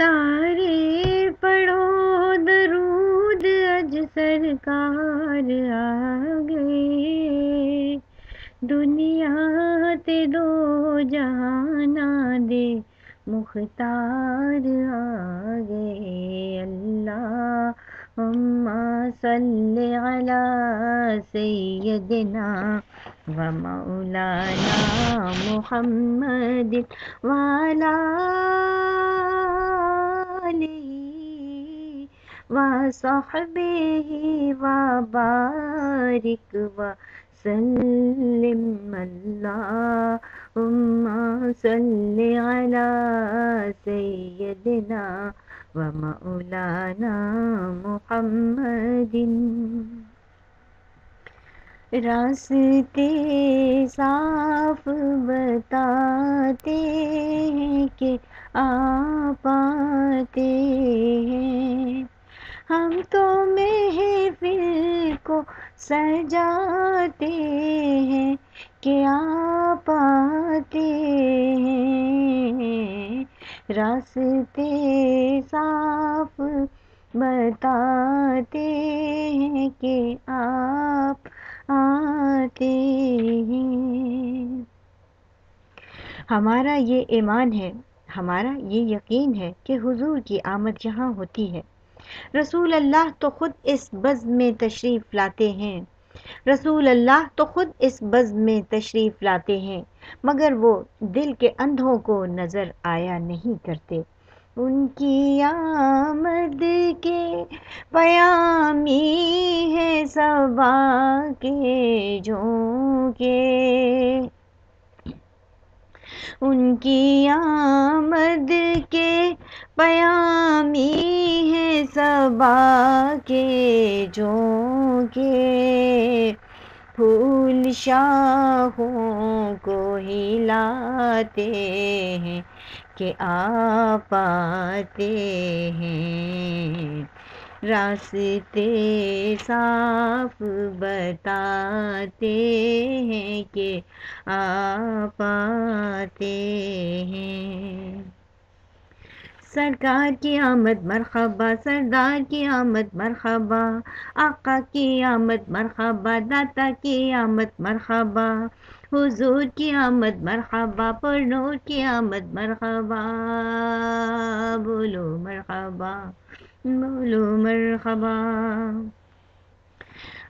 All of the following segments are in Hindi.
सारे पढ़ो दरूद अज सरकार आ गए दुनिया ते दो जहाना दे मुख्तार आ गए अल्लाह अम्मा सल्ले अला सैयदना व मौलाना मुहम्मद वाला। व सहबे व बारिक व सल्लिम अल्लाहुम्मा सल्लि अला सय्यदिना व मौलाना मुहम्मदिन रास्ते साफ़ बताते हैं कि आप आते हैं। हम तो महफिल को सजाते हैं कि आप आते हैं। रास्ते साफ़ बताते हैं कि आप आते हैं। हमारा ये ईमान है हमारा ये यकीन है कि हुजूर की आमद यहाँ होती है। रसूल अल्लाह तो ख़ुद इस बज़ में तशरीफ़ लाते हैं। रसूल अल्लाह तो ख़ुद इस बज़ में तशरीफ़ लाते हैं, मगर वो दिल के अंधों को नज़र आया नहीं करते। उनकी आमद के पयामी है सबा के झोंके। उनकी आमद के पयामी है सबा के झोंके फूल शाहों को हिलाते हैं कि आप आते हैं। रास्ते साफ़ बताते हैं कि आप आते हैं। सरकार की आमद मरहबा, सरदार की आमद मरहबा, आका की आमद मरहबा, दाता की आमद मरहबा, हुजूर की आमद मरहबा, परनूर की आमद मरहबा, बोलो मरहबा। बोलो मरहबा।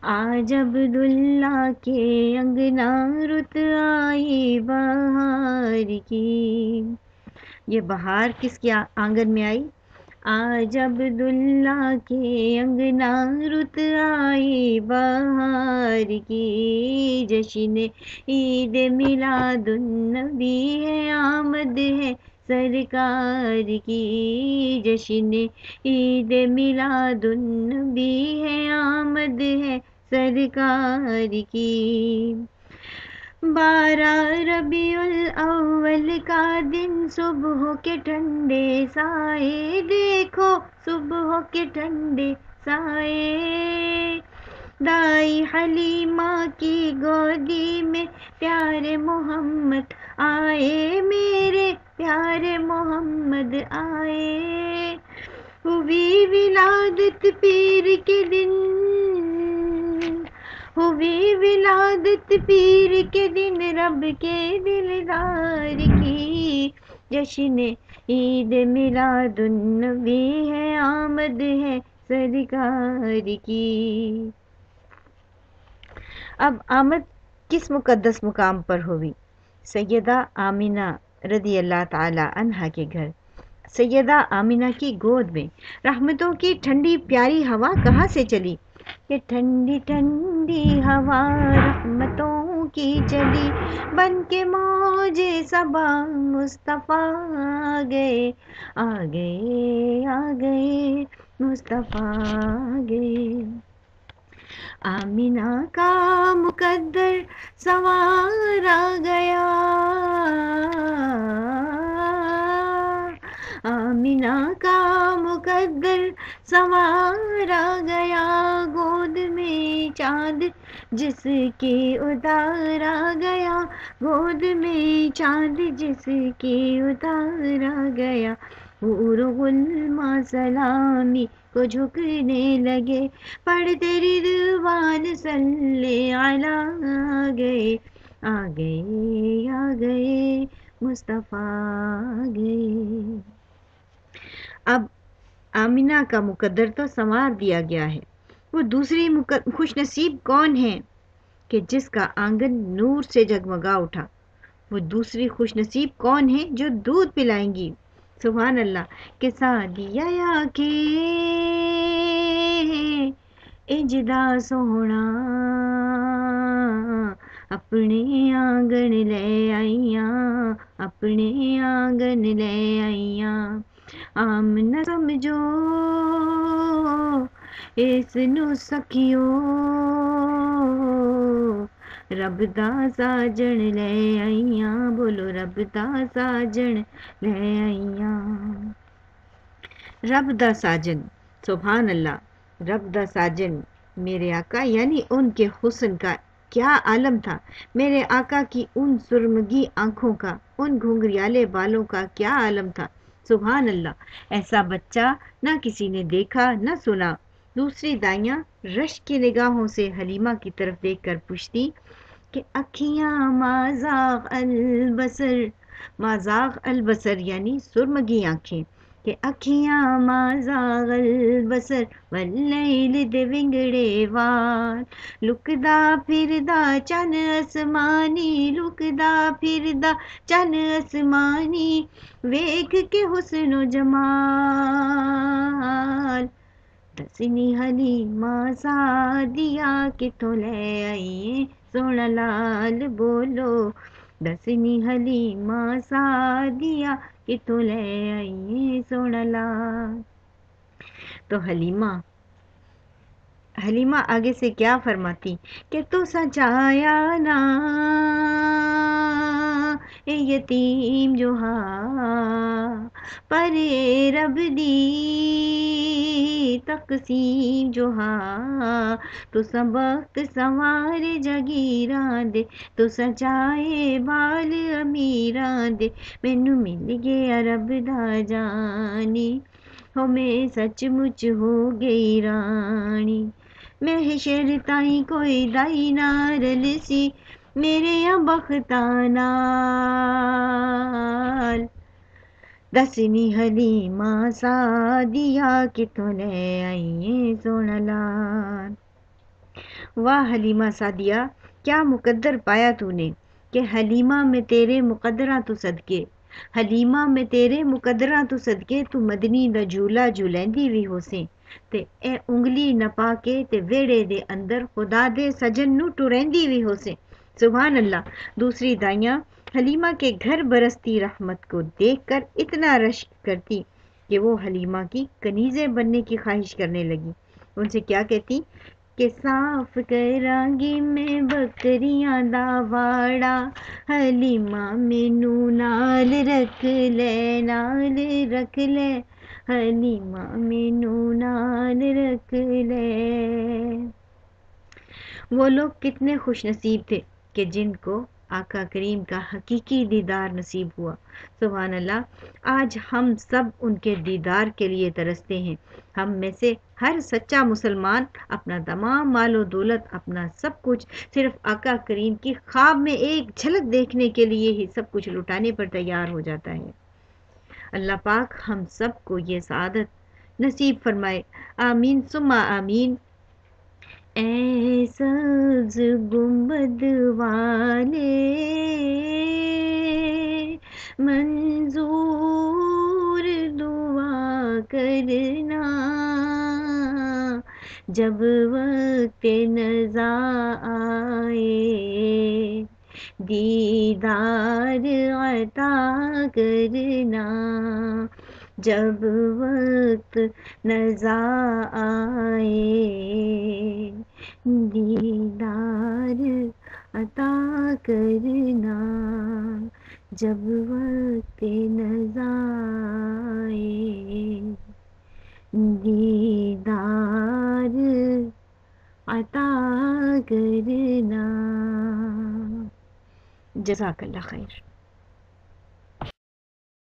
आज अब्दुल्ला के अंगना रुत आई बहार की। ये बहार किसके आँगन में आई? आज अब्दुल्ला के अंगना रुत आई बहार की। जश्न ईद मिलादुन्नबी है, आमद है सरकार की जश्न ईद मिलादुन भी है, आमद है सरकार की। बारह रबीउल अव्वल का दिन सुबह के ठंडे साए, देखो सुबह के ठंडे साए। दाई हलीमा की गोदी में प्यारे मोहम्मद आए, मेरे प्यारे मोहम्मद आए। हुई विलादत पीर के दिन। हुई विलादत पीर के दिन रब के दिलदार की। जश्न ईद मिलादुन्नबी है, आमद है सरकार की। अब आमद किस मुकद्दस मुकाम पर हुई? सैदा आमिना रदी अल्लाह अनहा के घर। सैदा आमिना की गोद में रहमतों की ठंडी प्यारी हवा कहाँ से चली? ये ठंडी ठंडी हवा रहमतों की चली। बन के मौजे सबा मुस्तफ़ा आ गए आ गए आ गए, मुस्तफ़ा आ गए। आमिना का मुकद्दर सवारा चाँद जिसके उतारा गया, गोद में चाँद जिसके उतारा गया। सलामी को झुकने लगे, पढ़ते रिदवान सल्ले आला आ गए। आ गए आ गए, मुस्तफ़ा गए। अब आमिना का मुकद्दर तो संवार दिया गया है। वो दूसरी खुश नसीब कौन है कि जिसका आँगन नूर से जगमगा उठा? वो दूसरी खुश नसीब कौन है जो दूध पिलाएँगी? सुबहान अल्लाह के सादिया के इजदा सोना अपने आँगन ले आइया अपने आँगन ले आइया आम न समझो नु सखियो रब दा साजन ले आइया, बोलो रब दा साजन ले आइया। रब दा साजन सुबहान अल्लाह रब दा साजन मेरे आका, यानी उनके हुसन का क्या आलम था? मेरे आका की उन सुरमगी आँखों का, उन घुंघरियाले बालों का क्या आलम था? सुबहान अल्लाह ऐसा बच्चा ना किसी ने देखा, न सुना। दूसरी दाइयाँ रश की निगाहों से हलीमा की तरफ़ देखकर पूछती कि अखियाँ माजाक अलबसर माजाक अलबसर यानी सुरमगी आँखें, कि अखियाँ माजाक अलबसर, वल्लैल दे विंगड़े वाल लुकदा फिरदा चन असमानी लुकदा फिरदा चन असमानी वेख के हुस्न जमाल। दसनी हलीमा सादिया कितों ले आइए सोना लाल बोलो, दसनी हलीमा सादिया कितों ले आइए सोना लाल तो हलीमा हलीमा आगे से क्या फरमाती? कि तू सजाया ना यतीम जो हा परे रब दी तकसीम जो हा तो सबक सवार जगीरा दे तो सचाए बाल अमीरा दे, मैनू मिल गया रब दा जानी। हो मैं सचमुच हो गई रानी। मैं शर ताई कोई दाई नारल सी मेरे या बख्ता नाल दसनी हलीमा सादिया ले आइए सोना लाल। वाह हलीमा सादिया, क्या मुकद्दर पाया तूने कि हलीमा में तेरे मुकदरा तो सदके। हलीमा में तेरे मुकदरा तो सदके, तू मदनी दा झूला झूलैंदी भी होसे। ते ए उंगली नपा के ते वेड़े दे अंदर खुदा दे सजन नु टुरैंदी भी होसे। सुबहान अल्लाह दूसरी दाइयाँ, हलीमा के घर बरसती रहमत को देखकर इतना रश करती कि वो हलीमा की कनीज़ें बनने की ख्वाहिश करने लगी। उनसे क्या कहती? कि साफ़ करांगी में बकरियाँ दावाड़ा, हलीमा मेनू नाल रख ले, नाल रख ले, हलीमा मेनू नाल रख ले। वो लोग कितने खुश नसीब थे। कि जिनको आका करीम का हकीकी दीदार नसीब हुआ। सुबहान अल्लाह आज हम सब उनके दीदार के लिए तरसते हैं। हम में से हर सच्चा मुसलमान अपना तमाम मालो दौलत, अपना सब कुछ सिर्फ़ आका करीम की ख्वाब में एक झलक देखने के लिए ही सब कुछ लुटाने पर तैयार हो जाता है। अल्लाह पाक हम सबको ये सादत नसीब फरमाए। आमीन सुमा आमीन। सब्ज गुंबद वाले मंजूर दुआ करना। जब वक्त नजा आए, दीदार अता करना। जब वक्त नजा आए दीदार अता करना जब वक्त नजा आए दीदार अता करना। जजाकल्ला खैर।